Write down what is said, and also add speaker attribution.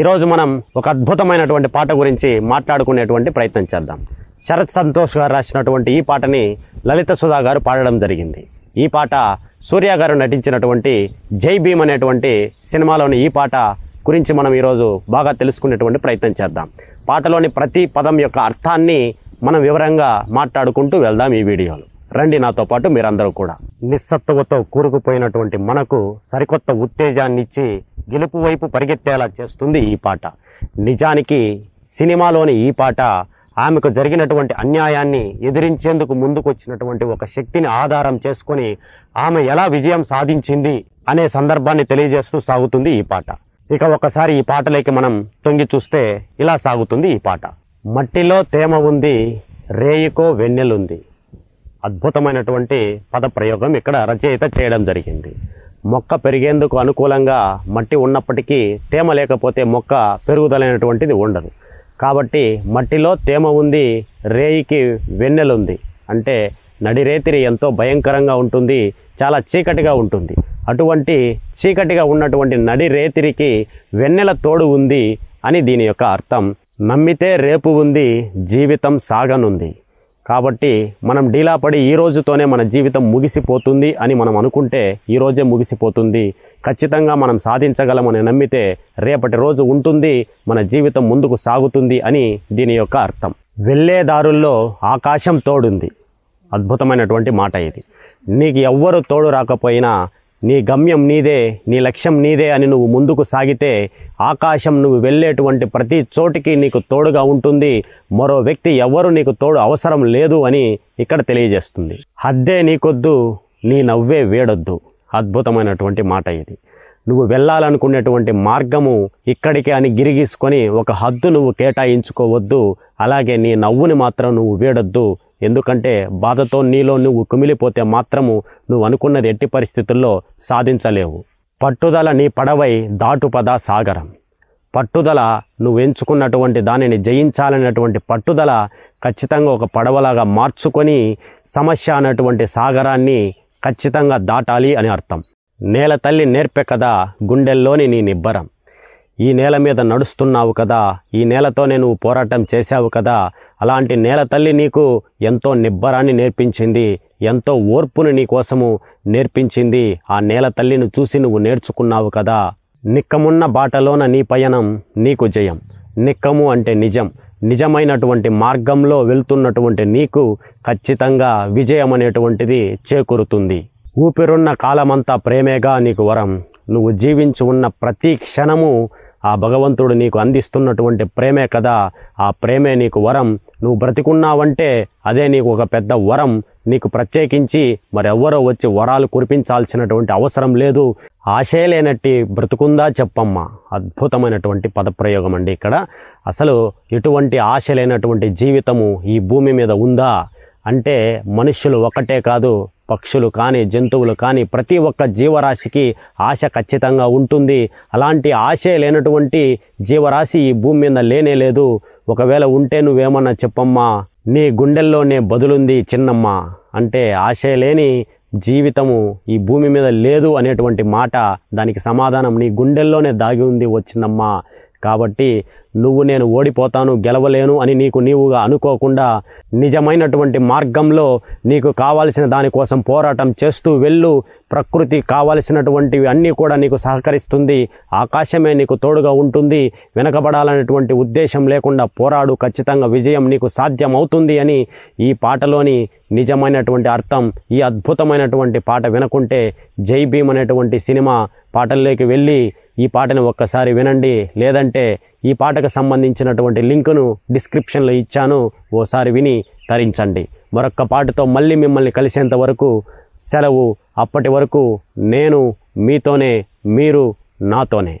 Speaker 1: ఈరోజు మనం ఒక అద్భుతమైనటువంటి పాట గురించి మాట్లాడుకునేటువంటి ప్రయత్నం చేద్దాం. శరత్ సంతోష్ గారు రాసినటువంటి ఈ పాటని లలిత సుధా గారు పాడడం జరిగింది. ఈ పాట సూర్య గారు నటించినటువంటి జై భీమ్ అనేటువంటి సినిమాలోని ఈ పాట గురించి మనం ఈరోజు బాగా తెలుసుకునేటువంటి ప్రయత్నం చేద్దాం. పాటలోని ప్రతి పదం యొక్క అర్థాన్ని మనం వివరంగా మాట్లాడుకుంటూ వెళ్దాం ఈ వీడియోలో. రండి నాతో పాటు మీరందరూ కూడా. నిస్సత్తువతో కూరుకుపోయినటువంటి మనకు సరికొత్త ఉత్తేజాన్ని ఇచ్చి గెలుపు వైపు పరిగెత్తేలా చేస్తుంది ఈ పాట. నిజానికి సినిమాలోని ఈ పాట ఆమెకు జరిగినటువంటి అన్యాయాన్ని ఎదిరించేందుకు ముందుకొచ్చినటువంటి ఒక శక్తిని ఆధారం చేసుకొని ఆమె ఎలా విజయం సాధించింది అనే సందర్భాన్ని తెలియజేస్తూ సాగుతుంది ఈ పాట. ఇక ఒకసారి ఈ పాటలోకి మనం తొంగి చూస్తే ఇలా సాగుతుంది ఈ పాట. మట్టిలో తేమ ఉంది రేయికో వెన్నెలుంది. అద్భుతమైనటువంటి పద ప్రయోగం ఇక్కడ రచయిత చేయడం జరిగింది. మొక్క పెరిగేందుకు అనుకూలంగా మట్టి ఉన్నప్పటికీ తేమ లేకపోతే మొక్క పెరుగుదలైనటువంటిది ఉండదు. కాబట్టి మట్టిలో తేమ ఉంది రేయికి వెన్నెలుంది. అంటే నడిరేతిరి ఎంతో భయంకరంగా ఉంటుంది చాలా చీకటిగా ఉంటుంది. అటువంటి చీకటిగా ఉన్నటువంటి నడి రేతిరికి వెన్నెల తోడు ఉంది అని దీని యొక్క అర్థం. నమ్మితే రేపు ఉంది జీవితం సాగనుంది. కాబట్టి మనం డీలా పడి ఈ రోజుతోనే మన జీవితం ముగిసిపోతుంది అని మనం అనుకుంటే ఈ రోజే ముగిసిపోతుంది. ఖచ్చితంగా మనం సాధించగలమని నమ్మితే రేపటి రోజు ఉంటుంది మన జీవితం ముందుకు సాగుతుంది అని దీని యొక్క అర్థం. వెళ్ళే దారుల్లో ఆకాశం తోడుంది. అద్భుతమైనటువంటి మాట ఇది. నీకు ఎవ్వరు తోడు రాకపోయినా నీ గమ్యం నీదే నీ లక్ష్యం నీదే అని నువ్వు ముందుకు సాగితే ఆకాశం నువ్వు వెళ్ళేటువంటి ప్రతి చోటికి నీకు తోడుగా ఉంటుంది. మరో వ్యక్తి ఎవ్వరు నీకు తోడు అవసరం లేదు అని ఇక్కడ తెలియజేస్తుంది. హద్దే నీకొద్దు నీ నవ్వే వేడొద్దు. అద్భుతమైనటువంటి మాట ఇది. నువ్వు వెళ్ళాలనుకునేటువంటి మార్గము ఇక్కడికి అని గిరిగీసుకొని ఒక హద్దు నువ్వు కేటాయించుకోవద్దు అలాగే నీ నవ్వుని మాత్రం నువ్వు వేడొద్దు. ఎందుకంటే బాధతో నీలో నువ్వు కుమిలిపోతే మాత్రము నువ్వు అనుకున్నది ఎట్టి పరిస్థితుల్లో సాధించలేవు. పట్టుదల నీ పడవై దాటుపద సాగరం. పట్టుదల నువ్వు ఎంచుకున్నటువంటి దానిని జయించాలనేటువంటి పట్టుదల ఖచ్చితంగా ఒక పడవలాగా మార్చుకొని సమస్య అనేటువంటి సాగరాన్ని ఖచ్చితంగా దాటాలి అని అర్థం. నేల తల్లి నేర్పే కదా గుండెల్లోని నీ నిబ్బరం. ఈ నేల మీద నడుస్తున్నావు కదా ఈ నేలతోనే నువ్వు పోరాటం చేశావు కదా అలాంటి నేల తల్లి నీకు ఎంతో నిబ్బరాన్ని నేర్పించింది ఎంతో ఓర్పును నీకోసము నేర్పించింది ఆ నేల తల్లిని చూసి నువ్వు నేర్చుకున్నావు కదా. నిక్కమున్న బాటలోన నీ పయనం నీకు జయం. నిక్కము అంటే నిజం. నిజమైనటువంటి మార్గంలో వెళ్తున్నటువంటి నీకు ఖచ్చితంగా విజయం అనేటువంటిది చేకూరుతుంది. ఊపిరున్న కాలమంతా ప్రేమేగా నీకు వరం. నువ్వు జీవించి ఉన్న ప్రతి క్షణము ఆ భగవంతుడు నీకు అందిస్తున్నటువంటి ప్రేమే కదా. ఆ ప్రేమే నీకు వరం. నువ్వు బ్రతికున్నావంటే అదే నీకు ఒక పెద్ద వరం. నీకు ప్రత్యేకించి మరెవ్వరో వచ్చి వరాలు కురిపించాల్సినటువంటి అవసరం లేదు. ఆశే లేనట్టి బ్రతుకుందా చెప్పమ్మా. అద్భుతమైనటువంటి పదప్రయోగం అండి ఇక్కడ. అసలు ఎటువంటి ఆశ లేనటువంటి జీవితము ఈ భూమి మీద ఉందా? అంటే మనుష్యులు ఒకటే కాదు పక్షులు కానీ జంతువులు కానీ ప్రతి ఒక్క జీవరాశికి ఆశ ఖచ్చితంగా ఉంటుంది. అలాంటి ఆశే లేనటువంటి జీవరాశి ఈ భూమి మీద లేనే లేదు. ఒకవేళ ఉంటే నువ్వేమన్నా చెప్పమ్మా నీ గుండెల్లోనే బదులుంది చిన్నమ్మ అంటే ఆశే లేని జీవితము ఈ భూమి మీద లేదు అనేటువంటి మాట దానికి సమాధానం నీ గుండెల్లోనే దాగి ఉంది వచ్చిందమ్మా కాబట్టి నువ్వు నేను ఓడిపోతాను గెలవలేను అని నీకు నీవుగా అనుకోకుండా నిజమైనటువంటి మార్గంలో నీకు కావాల్సిన దానికోసం పోరాటం చేస్తూ వెళ్ళు. ప్రకృతి కావలసినటువంటివి అన్నీ కూడా నీకు సహకరిస్తుంది. ఆకాశమే నీకు తోడుగా ఉంటుంది. వెనకబడాలనేటువంటి ఉద్దేశం లేకుండా పోరాడు. ఖచ్చితంగా విజయం నీకు సాధ్యమవుతుంది అని ఈ పాటలోని నిజమైనటువంటి అర్థం ఈ అద్భుతమైనటువంటి పాట వినకుంటే జై భీమ్ అనేటువంటి సినిమా పాటల్లోకి వెళ్ళి ఈ పాటను ఒక్కసారి వినండి. లేదంటే ఈ పాటకు సంబంధించినటువంటి లింకును డిస్క్రిప్షన్లో ఇచ్చాను. ఓసారి విని తరించండి. మరొక్క పాటతో మళ్ళీ మిమ్మల్ని కలిసేంత వరకు సెలవు అప్పటి వరకు నేను మీతోనే మీరు నాతోనే.